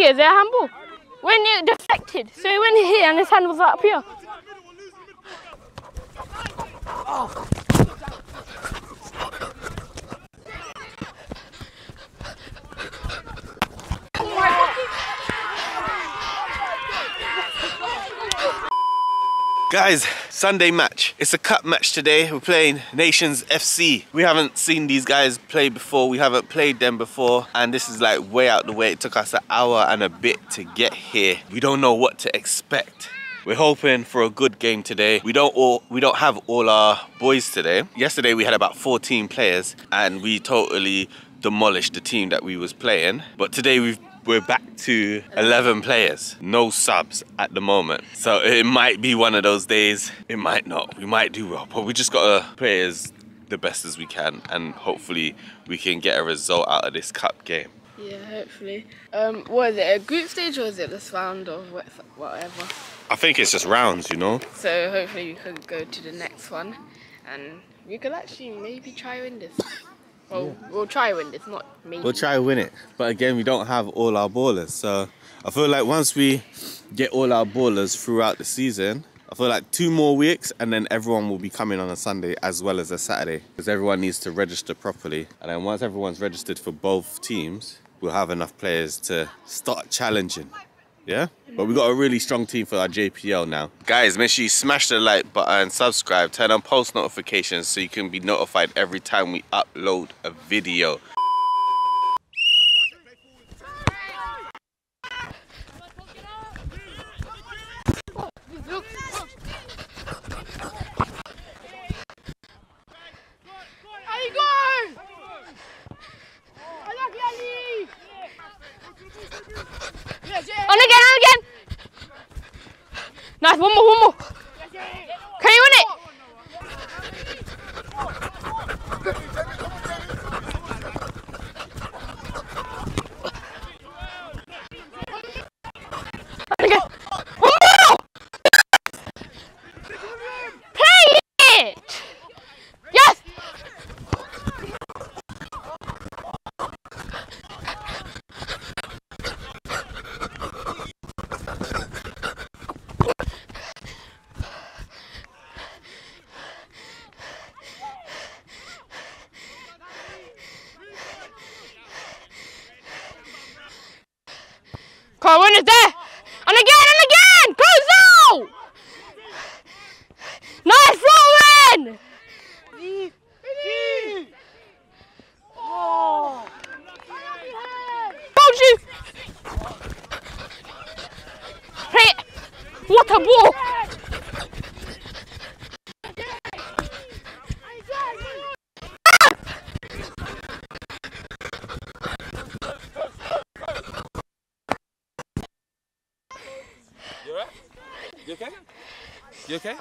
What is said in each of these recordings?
Here, they're handball. When it deflected, so it went here and his hand was up here. Guys, Sunday match. It's a cup match today. We're playing Nations FC. We haven't seen these guys play before. We haven't played them before. And this is like way out the way. It took us an hour and a bit to get here. We don't know what to expect. We're hoping for a good game today. We don't all we don't have all our boys today. Yesterday we had about 14 players and we totally demolished the team that we was playing. But today we've we're back to 11 players, no subs at the moment. So it might be one of those days, it might not. We might do well, but we just gotta play as the best as we can and hopefully we can get a result out of this cup game. Yeah, hopefully. Um, what is it, a group stage or is it this round or whatever? I think it's just rounds, you know? So hopefully we can go to the next one and we could actually maybe try win this. Well, yeah. we'll try and win this, not maybe. We'll try and win it. But again, we don't have all our ballers. So I feel like once we get all our ballers throughout the season, I feel like two more weeks and then everyone will be coming on a Sunday as well as a Saturday because everyone needs to register properly. And then once everyone's registered for both teams, we'll have enough players to start challenging. Yeah? But we've got a really strong team for our JPL now. Guys, make sure you smash the like button, subscribe, turn on post notifications so you can be notified every time we upload a video. Nice, one more, one more. Can you win it? Carwin is there! And again and again! Out! Nice throwing! Oh. Don't! Hey! What a ball! You okay? You okay?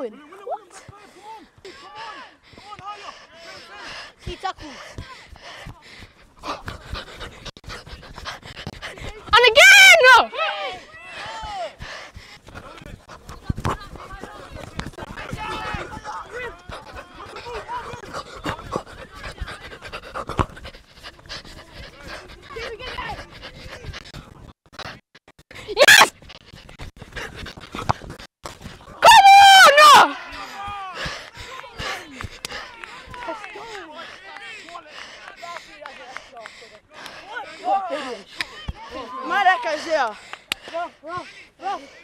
Phone? What? He tackles. And again! Maracajá. Vamos, vamos, vamos.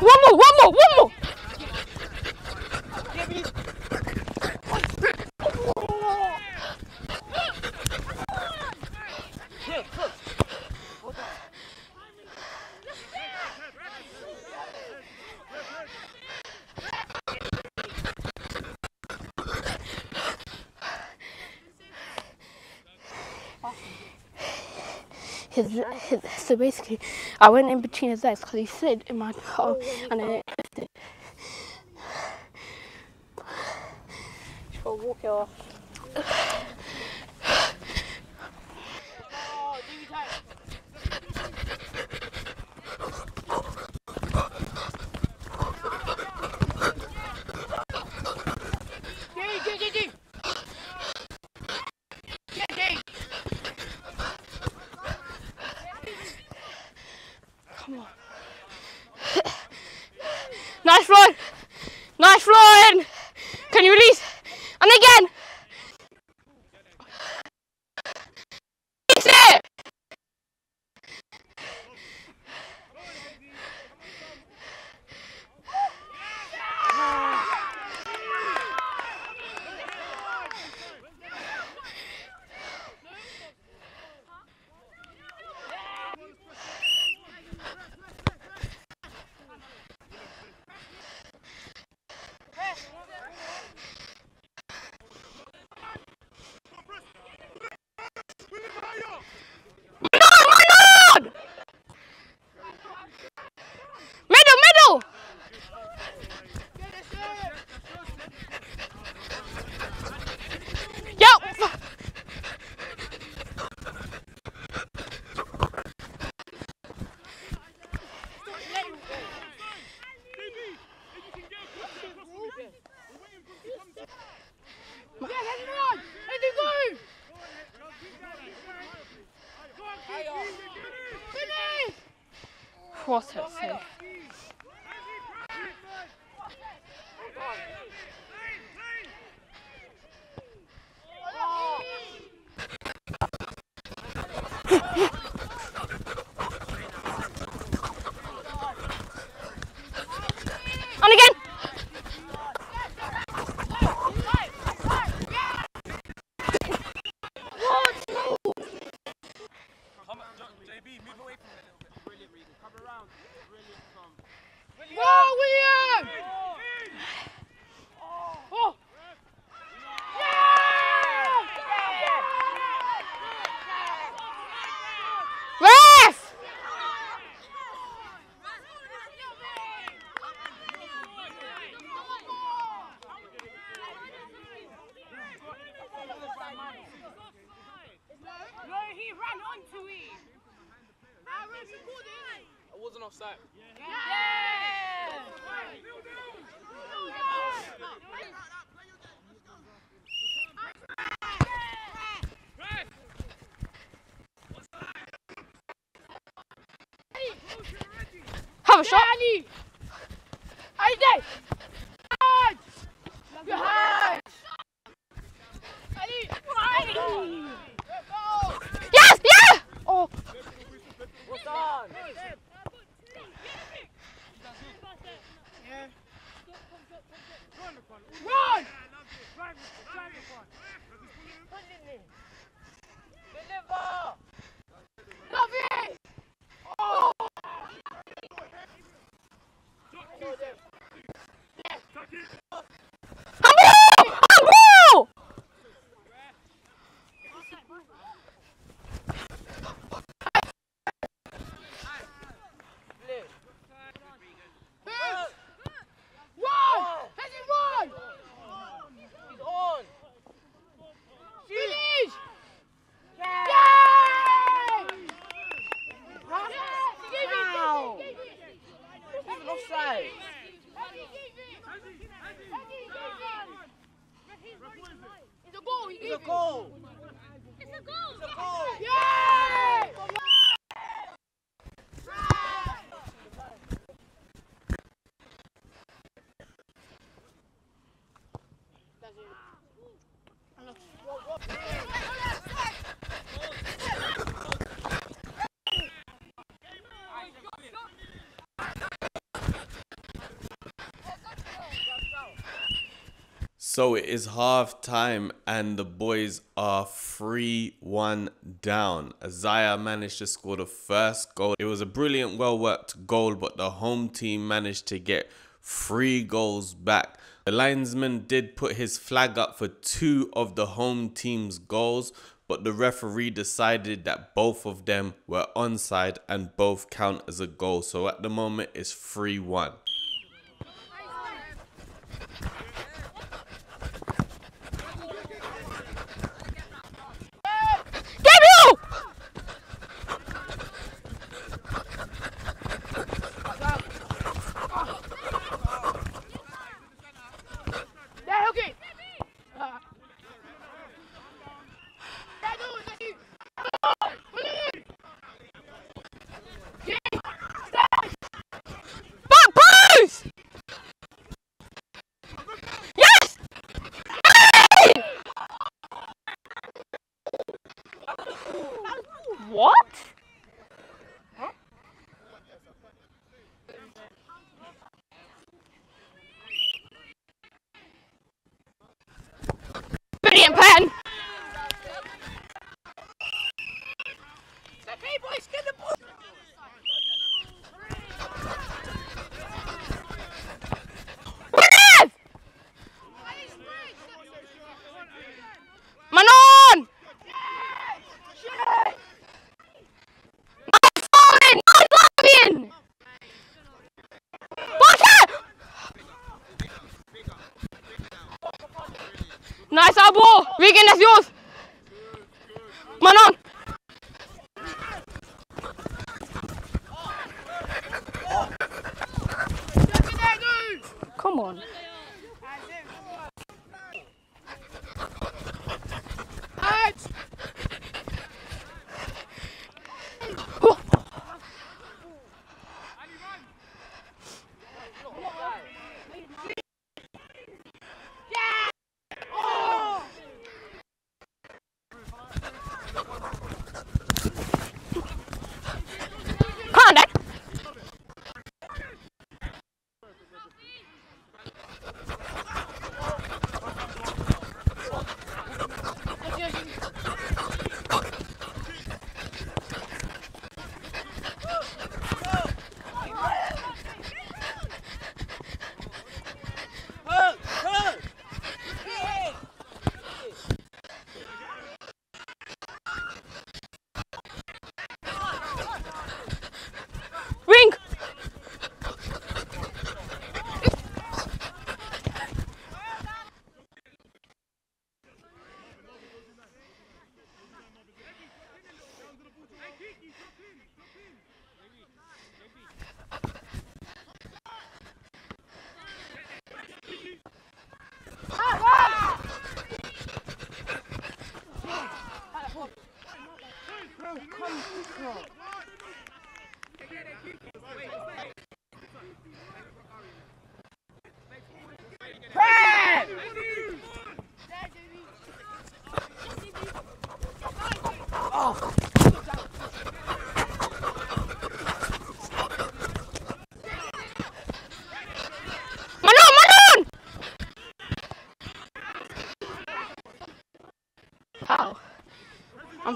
One more, one more, one more. His, his so basically, I went in between his legs because he slid in my car oh, and then it twisted. Just gotta walk it off. Come on. nice run. Nice run. Can you release? And again. Release it. Middle, middle. Yep. What a save. And again. Whoa, William! Oh. Ref! No, he ran onto it. I wasn't offside. Have a shot. Ali! Ali! Behind! Ali! Ali! Yes, yeah! Oh, What's on? Run! Love it! come on! Come on! Run! Has it run? He's on. Finish! Yeah. Yay! Wow. Even offside. It's a goal. He It's gave a it. goal. It's a goal. It's a goal. Yay! So it is half time and the boys are 3 1 down. Isaiah managed to score the first goal. It was a brilliant, well worked goal, but the home team managed to get three goals back. The linesman did put his flag up for two of the home team's goals, but the referee decided that both of them were onside and both count as a goal. So at the moment, it's 3 1.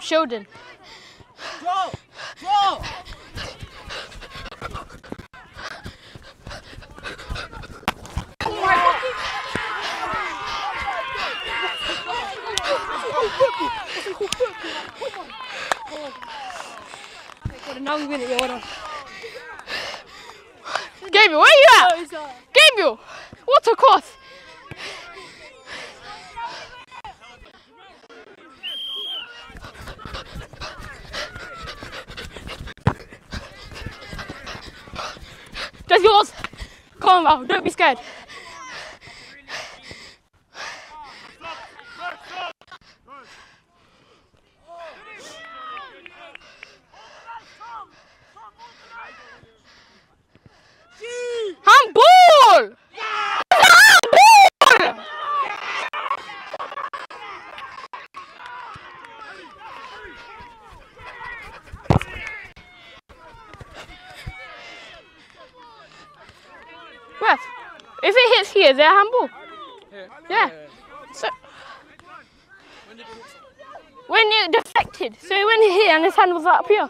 Shielding. Draw, draw. Now we win it, yeah, well done. On, don't be scared. Handball! Handball! If it hits here, they're handball. Yeah. So when it deflected, so it went here and his hand was up here.